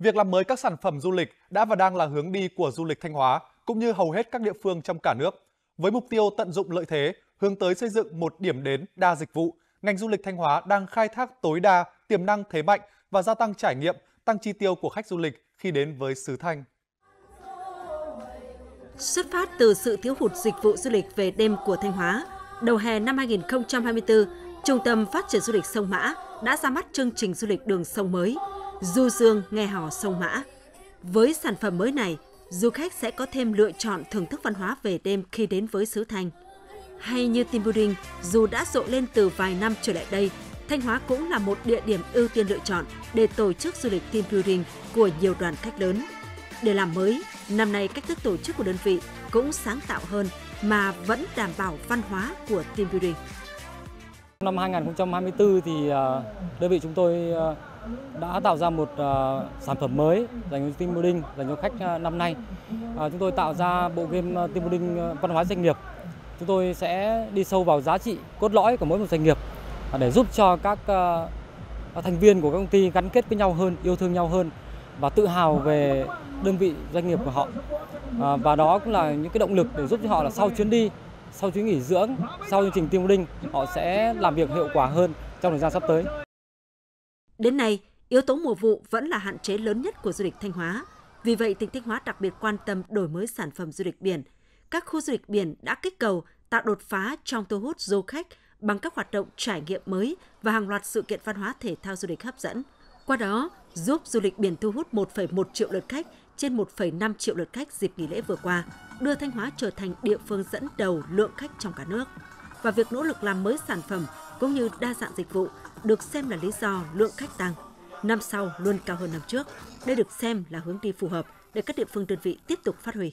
Việc làm mới các sản phẩm du lịch đã và đang là hướng đi của du lịch Thanh Hóa cũng như hầu hết các địa phương trong cả nước. Với mục tiêu tận dụng lợi thế, hướng tới xây dựng một điểm đến đa dịch vụ, ngành du lịch Thanh Hóa đang khai thác tối đa tiềm năng thế mạnh và gia tăng trải nghiệm, tăng chi tiêu của khách du lịch khi đến với xứ Thanh. Xuất phát từ sự thiếu hụt dịch vụ du lịch về đêm của Thanh Hóa, đầu hè năm 2024, Trung tâm Phát triển Du lịch Sông Mã đã ra mắt chương trình du lịch đường sông mới, Du Dương nghe hò sông Mã. Với sản phẩm mới này, du khách sẽ có thêm lựa chọn thưởng thức văn hóa về đêm khi đến với xứ Thanh. Hay như Tim building, dù đã rộ lên từ vài năm trở lại đây, Thanh Hóa cũng là một địa điểm ưu tiên lựa chọn để tổ chức du lịch team building của nhiều đoàn khách lớn. Để làm mới, năm nay cách thức tổ chức của đơn vị cũng sáng tạo hơn mà vẫn đảm bảo văn hóa của team building. Năm 2024 thì à, đơn vị chúng tôi à, đã tạo ra một uh, sản phẩm mới dành cho team building dành cho khách ờ, năm nay. Ờ, chúng tôi tạo ra bộ game team building văn hóa doanh nghiệp. Chúng tôi sẽ đi sâu vào giá trị cốt lõi của mỗi một doanh nghiệp để giúp cho các thành viên của các công ty gắn kết với nhau hơn, yêu thương nhau hơn và tự hào về đơn vị doanh nghiệp của họ. Và đó cũng là những cái động lực để giúp cho họ là sau chuyến đi sau chuyến nghỉ dưỡng, sau chương trình team building, họ sẽ làm việc hiệu quả hơn trong thời gian sắp tới. Đến nay, yếu tố mùa vụ vẫn là hạn chế lớn nhất của du lịch Thanh Hóa. Vì vậy, tỉnh Thanh Hóa đặc biệt quan tâm đổi mới sản phẩm du lịch biển. Các khu du lịch biển đã kích cầu tạo đột phá trong thu hút du khách bằng các hoạt động trải nghiệm mới và hàng loạt sự kiện văn hóa thể thao du lịch hấp dẫn. Qua đó, giúp du lịch biển thu hút 1,1 triệu lượt khách trên 1,5 triệu lượt khách dịp nghỉ lễ vừa qua, đưa Thanh Hóa trở thành địa phương dẫn đầu lượng khách trong cả nước. Và việc nỗ lực làm mới sản phẩm cũng như đa dạng dịch vụ được xem là lý do lượng khách tăng. Năm sau, luôn cao hơn năm trước. Đây được xem là hướng đi phù hợp để các địa phương đơn vị tiếp tục phát huy.